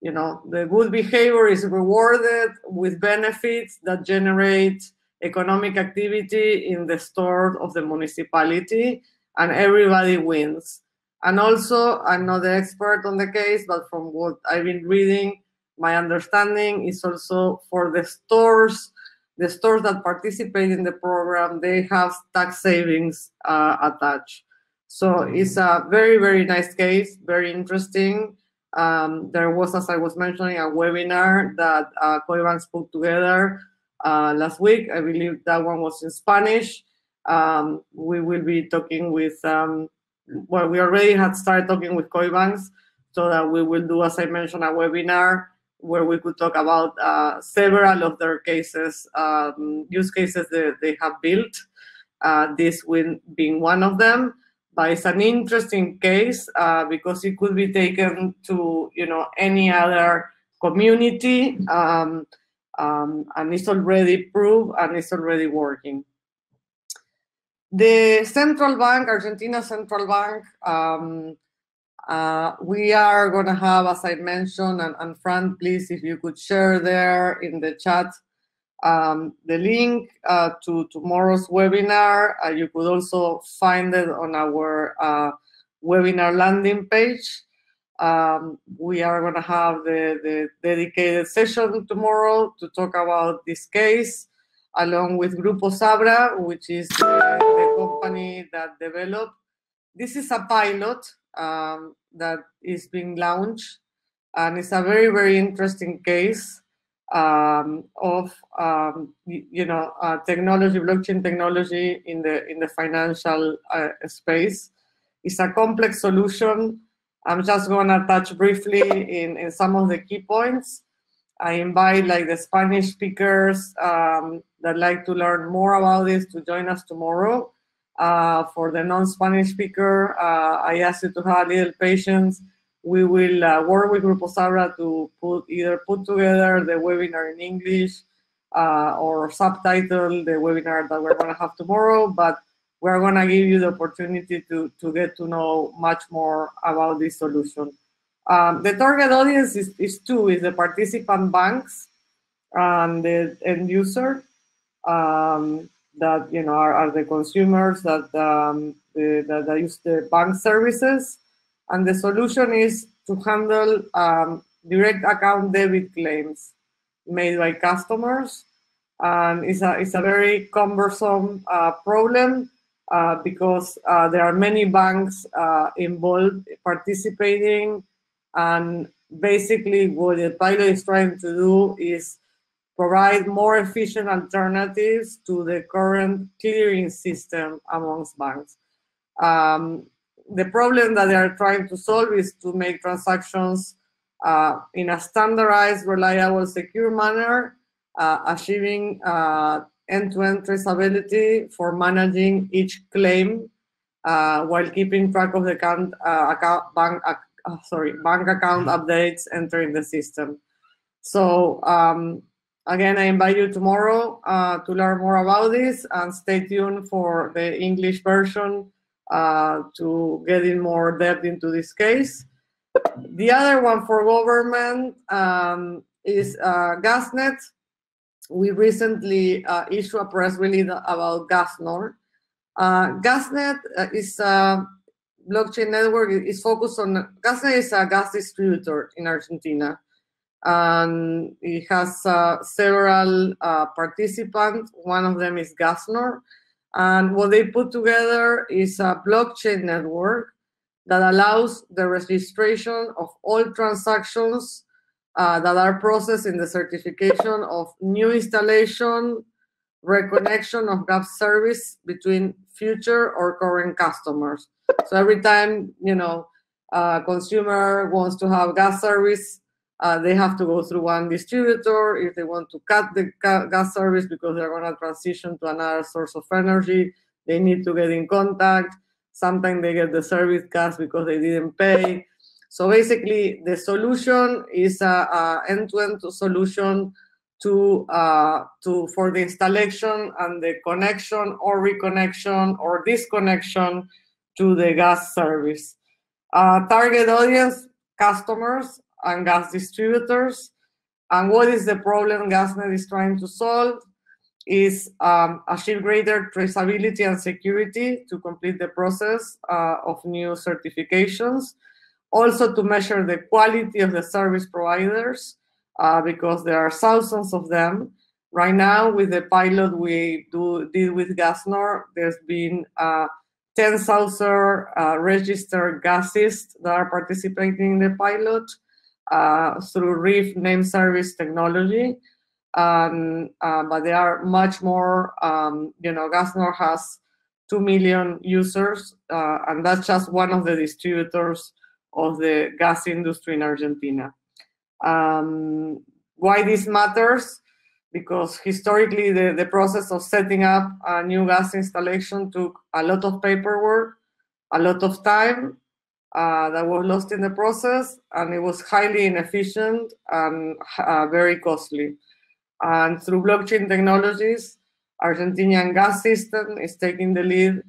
you know. The good behavior is rewarded with benefits that generate economic activity in the store of the municipality and everybody wins and also, I'm not the expert on the case, but from what I've been reading, my understanding is also for the stores, the stores that participate in the program, they have tax savings uh, attached. So it's a very, very nice case, very interesting. Um, there was, as I was mentioning, a webinar that uh, Koibanx put together uh, last week. I believe that one was in Spanish. Um, we will be talking with um, well, we already had started talking with Koibanx so that we will do, as I mentioned, a webinar where we could talk about uh, several of their cases, um, use cases that they have built. Uh, this being one of them, but it's an interesting case uh, because it could be taken to you know any other community, um, um, and it's already proved and it's already working. The central bank, Argentina Central Bank, um, uh, we are going to have, as I mentioned, and, and Fran, please, if you could share there in the chat um, the link uh, to tomorrow's webinar. Uh, you could also find it on our uh, webinar landing page. Um, we are going to have the, the dedicated session tomorrow to talk about this case, along with Grupo Sabra, which is the, company that developed. This is a pilot um, that is being launched. And it's a very, very interesting case um, of, um, you know, uh, technology, blockchain technology in the, in the financial uh, space. It's a complex solution. I'm just going to touch briefly in, in some of the key points. I invite like the Spanish speakers um, that like to learn more about this to join us tomorrow. Uh, for the non-Spanish speaker, uh, I ask you to have a little patience. We will uh, work with Grupo Sabra to put either put together the webinar in English uh, or subtitle the webinar that we're going to have tomorrow. But we're going to give you the opportunity to, to get to know much more about this solution. Um, the target audience is, is two, is the participant banks and the end user. Um, that you know are, are the consumers that, um, the, that, use the bank services, and the solution is to handle um, direct account debit claims made by customers. And it's a it's a very cumbersome uh, problem uh, because uh, there are many banks uh, involved participating, and basically what the pilot is trying to do is provide more efficient alternatives to the current clearing system amongst banks. Um, the problem that they are trying to solve is to make transactions uh, in a standardized, reliable, secure manner, uh, achieving uh, end-to-end traceability for managing each claim uh, while keeping track of the account, uh, account bank, uh, sorry, bank account updates entering the system. So um, Again, I invite you tomorrow uh, to learn more about this and stay tuned for the English version uh, to get in more depth into this case. The other one for government um, is uh, GasNet. We recently uh, issued a press release about GasNor. Uh, GasNet uh, is a blockchain network. is focused on GasNet is a gas distributor in Argentina and it has uh, several uh, participants. One of them is Gasnor. And what they put together is a blockchain network that allows the registration of all transactions uh, that are processed in the certification of new installation, reconnection of gas service between future or current customers. So every time, you know, a consumer wants to have gas service uh, they have to go through one distributor. If they want to cut the gas service because they're going to transition to another source of energy, they need to get in contact. Sometimes they get the service gas because they didn't pay. So basically, the solution is a, end-to-end solution to uh, to for the installation and the connection or reconnection or disconnection to the gas service. Uh, target audience customers and gas distributors. And what is the problem GasNet is trying to solve is um, achieve greater traceability and security to complete the process uh, of new certifications. Also to measure the quality of the service providers uh, because there are thousands of them. Right now, with the pilot we do did with GasNor, there's been uh, 10,000 uh, registered gases that are participating in the pilot uh, through RIF name service technology. Um, uh, but there are much more, um, you know, GasNor has 2 million users, uh, and that's just one of the distributors of the gas industry in Argentina. Um, why this matters? Because historically, the, the process of setting up a new gas installation took a lot of paperwork, a lot of time uh, that was lost in the process, and it was highly inefficient and uh, very costly. And through blockchain technologies, Argentinian gas system is taking the lead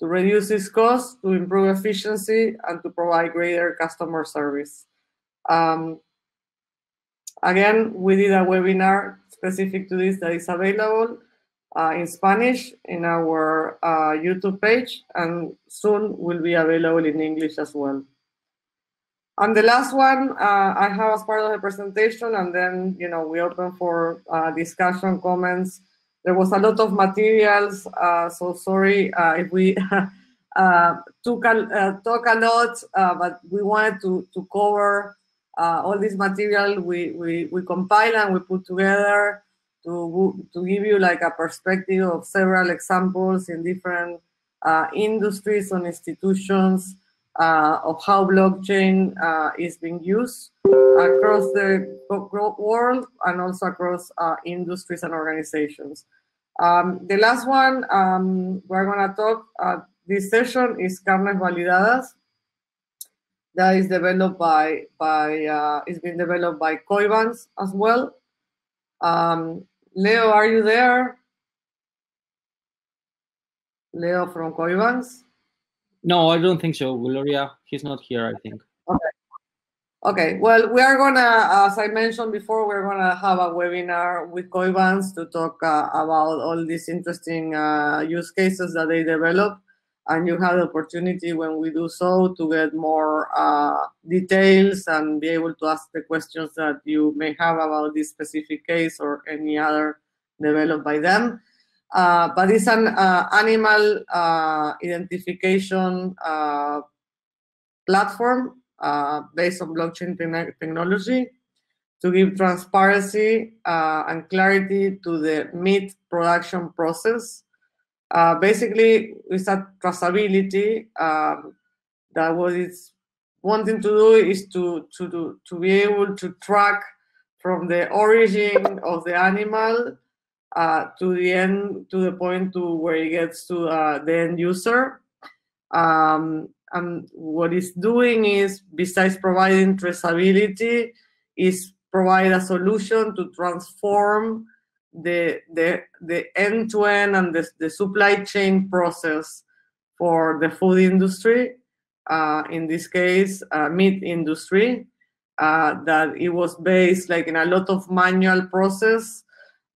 to reduce its costs, to improve efficiency, and to provide greater customer service. Um, again, we did a webinar specific to this that is available uh, in Spanish in our uh, YouTube page, and soon will be available in English as well. And the last one uh, I have as part of the presentation, and then you know we open for uh, discussion, comments. There was a lot of materials, uh, so sorry uh, if we took a, talk a lot, but we wanted to to cover all this material. We we we compile and we put together to, to give you like a perspective of several examples in different uh, industries and institutions uh, of how blockchain uh, is being used across the world and also across uh, industries and organizations. Um, the last one um, we're to talk uh, this session is Carnes Validadas. That is developed by, by uh, it's been developed by Koibanx as well. Um, Leo, are you there? Leo from Koibanx? No, I don't think so, Gloria. He's not here, I think. Okay. Okay, well, we are gonna, as I mentioned before, we're gonna have a webinar with Koibanx to talk uh, about all these interesting uh, use cases that they develop. And you have the opportunity when we do so to get more uh, details and be able to ask the questions that you may have about this specific case or any other developed by them. Uh, but it's an uh, animal uh, identification uh, platform uh, based on blockchain te technology to give transparency and clarity to the meat production process. Basically, it's a traceability um, that what it's wanting to do is to, to, do, to be able to track from the origin of the animal uh, to the end, to the point to where it gets to uh, the end user. Um, and what it's doing is, besides providing traceability, is provide a solution to transform the the the end-to-end and the, the supply chain process for the food industry. Uh, in this case, uh, meat industry. Uh, that it was based like in a lot of manual process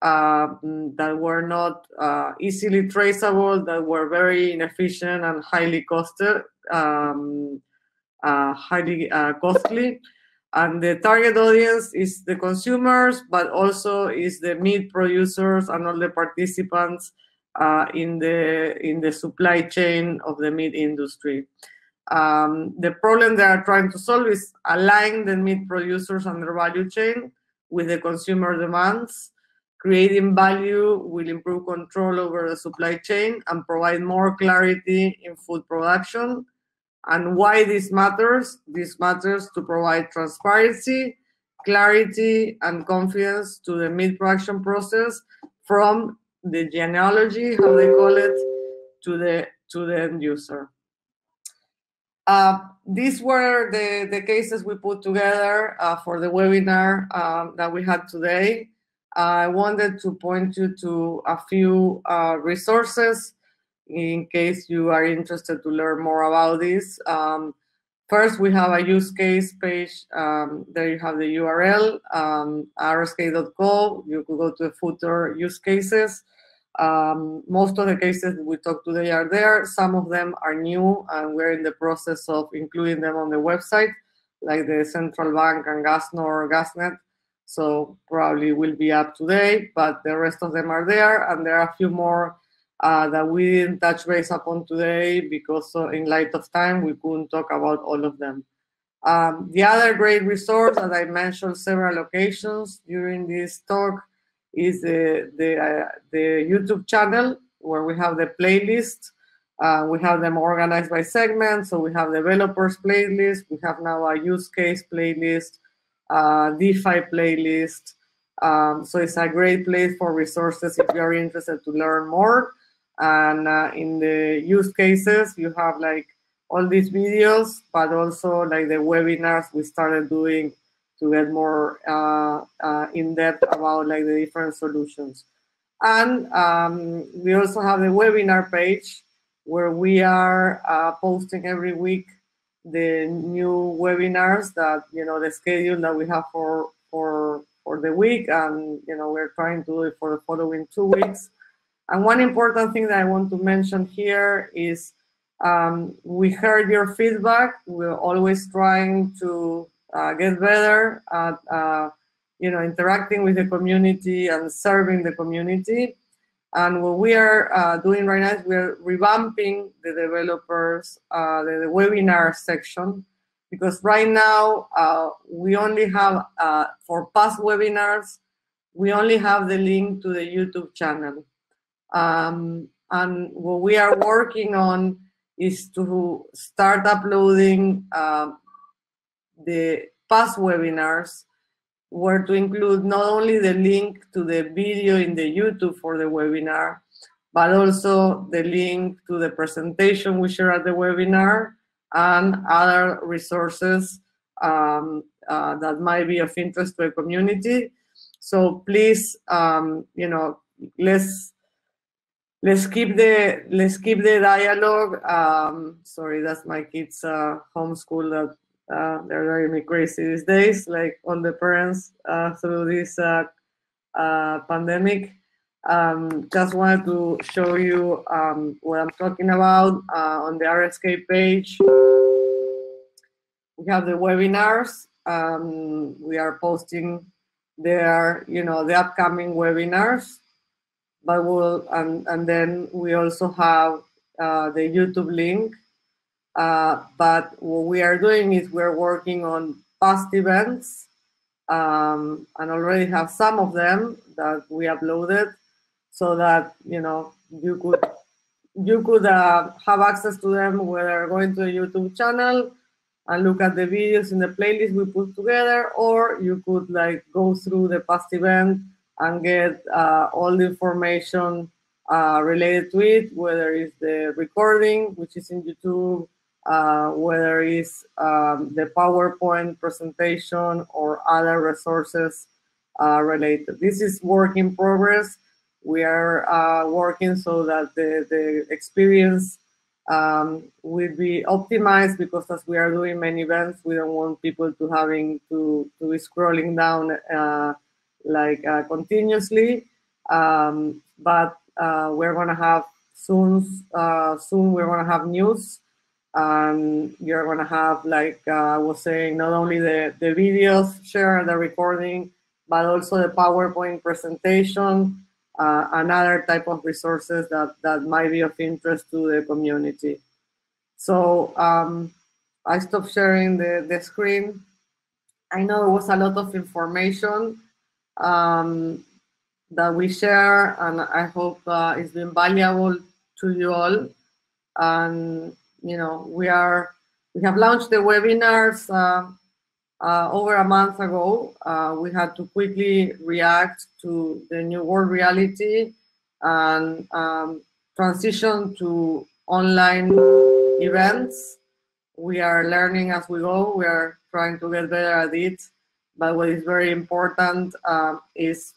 uh, that were not uh, easily traceable, that were very inefficient and highly costed, um, uh, highly uh, costly. And the target audience is the consumers, but also is the meat producers and all the participants uh, in the in the supply chain of the meat industry. Um, the problem they are trying to solve is align the meat producers and their value chain with the consumer demands Creating value will improve control over the supply chain and provide more clarity in food production. And why this matters? This matters to provide transparency, clarity, and confidence to the meat production process from the genealogy, how they call it, to the to the end user. Uh, these were the, the cases we put together uh, for the webinar um, that we had today. I wanted to point you to a few uh, resources in case you are interested to learn more about this. Um, first, we have a use case page. Um, there you have the URL, um, rsk.co. You could go to the footer use cases. Um, most of the cases we talked today are there. Some of them are new, and we're in the process of including them on the website, like the Central Bank and Gasnor, Gasnet. So probably will be up today, but the rest of them are there. And there are a few more uh, that we didn't touch base upon today because uh, in light of time, we couldn't talk about all of them. Um, the other great resource that I mentioned several occasions during this talk is the, the, uh, the YouTube channel where we have the playlist Uh, we have them organized by segments. So we have developers playlist. We have now a use case playlist, DeFi playlist. Um, so it's a great place for resources if you are interested to learn more. And uh, in the use cases, you have like all these videos, but also like the webinars we started doing to get more uh, uh, in depth about like the different solutions. And um, we also have the webinar page where we are uh, posting every week the new webinars that you know the schedule that we have for for for the week, and you know we're trying to do it for the following two weeks. And one important thing that I want to mention here is um, we heard your feedback. We're always trying to uh, get better at uh, you know interacting with the community and serving the community. And what we are uh, doing right now is we're revamping the developers, uh, the, the, webinar section, because right now uh, we only have, uh, for past webinars, we only have the link to the YouTube channel. Um, and what we are working on is to start uploading uh, the past webinars were to include not only the link to the video in the YouTube for the webinar, but also the link to the presentation we share at the webinar and other resources um, uh, that might be of interest to the community. So please, um, you know, let's let's keep the let's keep the dialogue. Um, sorry, that's my kids' uh, homeschool that uh, they're driving me crazy these days, like all the parents uh, through this uh, uh, pandemic. Um, just wanted to show you um, what I'm talking about uh, on the RSK page. We have the webinars. Um, we are posting there, you know, the upcoming webinars. But we'll, and, and then we also have uh, the YouTube link. Uh, but what we are doing is we're working on past events um, and already have some of them that we uploaded so that, you know, you could you could uh, have access to them whether going to the YouTube channel and look at the videos in the playlist we put together, or you could like go through the past event and get uh, all the information uh, related to it, whether it's the recording, which is in YouTube, uh, whether it's um, the PowerPoint presentation or other resources uh, related. This is work in progress. We are uh, working so that the, the experience um, will be optimized because as we are doing many events, we don't want people to having to, to be scrolling down uh, like uh, continuously. Um, but uh, we're gonna have soon, soon we're gonna have news. And you're going to have like uh, I was saying not only the, the videos share the recording but also the PowerPoint presentation uh, another type of resources that that might be of interest to the community. So um, I stopped sharing the, the screen. I know it was a lot of information um, that we share and I hope uh, it's been valuable to you all and you know, we are we have launched the webinars uh, uh, over a month ago. Uh, we had to quickly react to the new world reality and um, transition to online events. We are learning as we go. We are trying to get better at it. But what is very important uh, is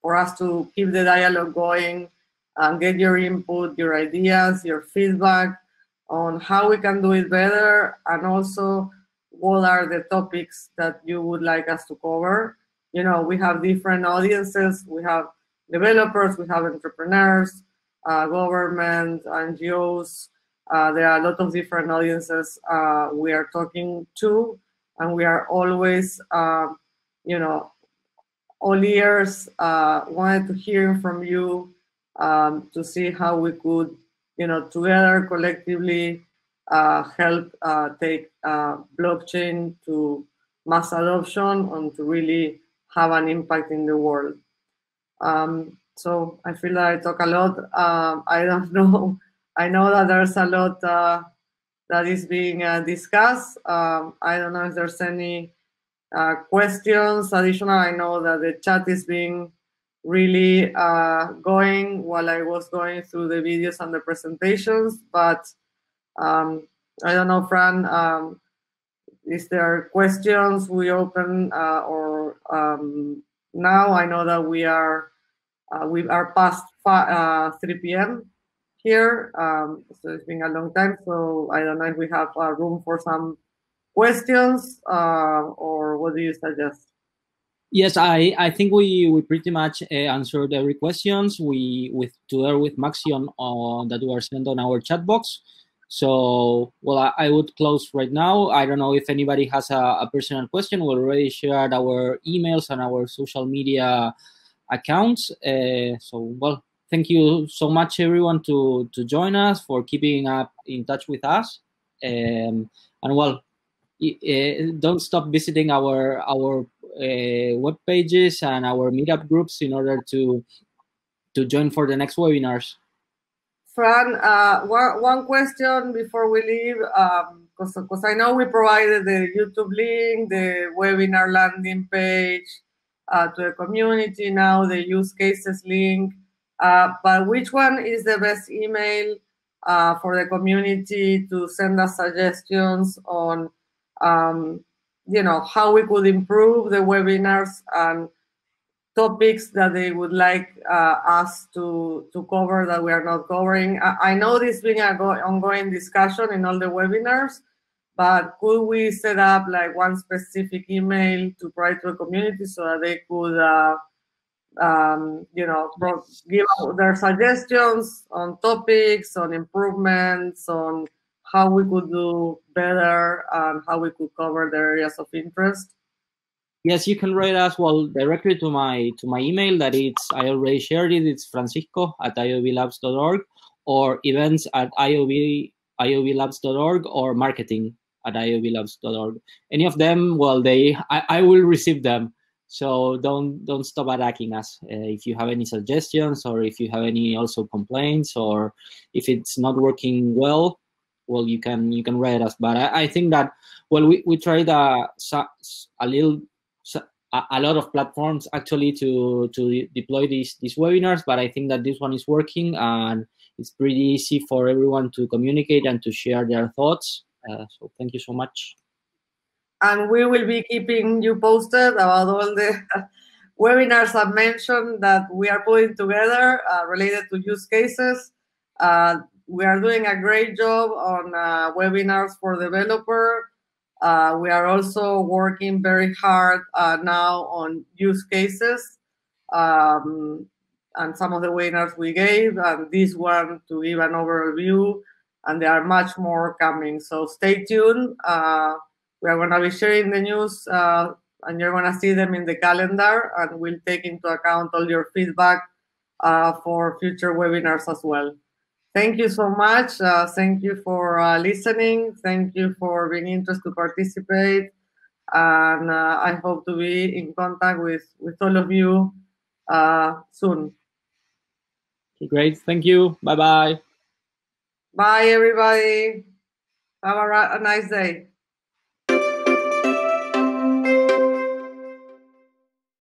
for us to keep the dialogue going and get your input, your ideas, your feedback, on how we can do it better and also what are the topics that you would like us to cover. You know, we have different audiences. We have developers, we have entrepreneurs, uh, government, NGOs. Uh, there are a lot of different audiences uh, we are talking to, and we are always, uh, you know, all ears. Uh, wanted to hear from you um, to see how we could you know, together collectively uh, help uh, take uh, blockchain to mass adoption and to really have an impact in the world. Um, so I feel like I talk a lot. Um, I don't know. I know that there's a lot uh, that is being uh, discussed. Um, I don't know if there's any uh, questions additional. I know that the chat is being really uh, going while I was going through the videos and the presentations, but um, I don't know, Fran, um, is there questions we open uh, or um, now I know that we are uh, we are past uh, 3 p.m. here, um, so it's been a long time. So I don't know if we have uh, room for some questions uh, or what do you suggest? Yes, I, I think we, we pretty much uh, answered every questions we with together with Maxion on that were sent on our chat box. So, well, I, I, would close right now. I don't know if anybody has a, a, personal question. We already shared our emails and our social media accounts. Uh, so, well, thank you so much, everyone, to to join us for keeping up in touch with us. Um, and well, uh, don't stop visiting our our uh, web pages and our meetup groups in order to to join for the next webinars. Fran, uh, one, one question before we leave, because um, I know we provided the YouTube link, the webinar landing page uh, to the community, now the use cases link. Uh, but which one is the best email uh, for the community to send us suggestions on, um, you know, how we could improve the webinars and topics that they would like uh, us to, to cover that we are not covering. I, I know this being an ongoing discussion in all the webinars, but could we set up like one specific email to provide to the community so that they could, uh, um, you know, give their suggestions on topics, on improvements, on how we could do better and how we could cover the areas of interest? Yes, you can write us well directly to my to my email that it's I already shared it. It's francisco at iovlabs.org or events at iob iovlabs.org or marketing at iovlabs.org. Any of them, well, they I, I will receive them. So don't don't stop attacking us. Uh, if you have any suggestions or if you have any also complaints or if it's not working well, well, you can you can write us. But I, I think that well, we we tried a a little a, lot of platforms actually to to deploy these these webinars but i think that this one is working and it's pretty easy for everyone to communicate and to share their thoughts uh, so thank you so much and we will be keeping you posted about all the webinars i mentioned that we are putting together uh, related to use cases uh, we are doing a great job on uh, webinars for developer uh, we are also working very hard uh, now on use cases um, and some of the winners we gave, and this one to give an overview, and there are much more coming. So stay tuned. We are going to be sharing the news, uh, and you're going to see them in the calendar, and we'll take into account all your feedback uh, for future webinars as well. Thank you so much. Uh, thank you for uh, listening. Thank you for being interested to participate. And uh, I hope to be in contact with, with all of you uh, soon. Great. Thank you. Bye-bye. Bye, everybody. Have a, a nice day.